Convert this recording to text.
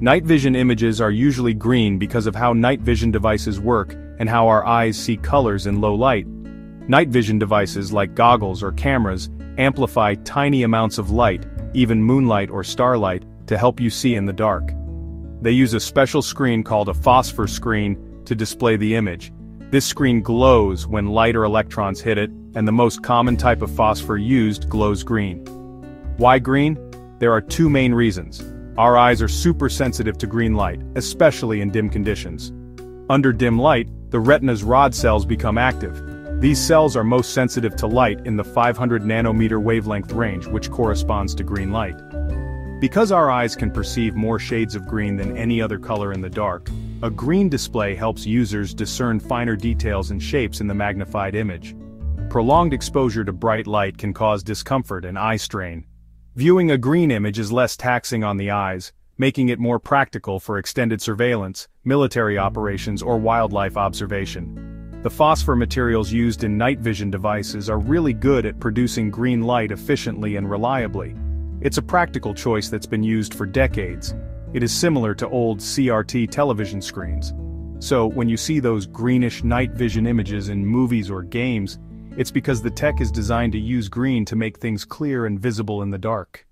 Night vision images are usually green because of how night vision devices work and how our eyes see colors in low light. Night vision devices like goggles or cameras amplify tiny amounts of light, even moonlight or starlight, to help you see in the dark. They use a special screen called a phosphor screen to display the image. This screen glows when light or electrons hit it, and the most common type of phosphor used glows green. Why green? There are two main reasons. Our eyes are super sensitive to green light, especially in dim conditions. Under dim light, the retina's rod cells become active. These cells are most sensitive to light in the 500 nanometer wavelength range which corresponds to green light. Because our eyes can perceive more shades of green than any other color in the dark, a green display helps users discern finer details and shapes in the magnified image. Prolonged exposure to bright light can cause discomfort and eye strain. Viewing a green image is less taxing on the eyes, making it more practical for extended surveillance, military operations or wildlife observation. The phosphor materials used in night vision devices are really good at producing green light efficiently and reliably, it's a practical choice that's been used for decades. It is similar to old CRT television screens. So, when you see those greenish night vision images in movies or games, it's because the tech is designed to use green to make things clear and visible in the dark.